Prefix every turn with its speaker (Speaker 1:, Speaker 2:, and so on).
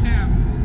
Speaker 1: Yeah.